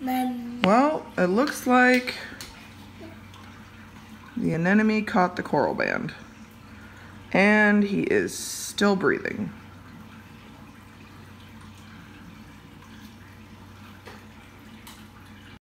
Well, it looks like the anemone caught the coral band. And he is still breathing.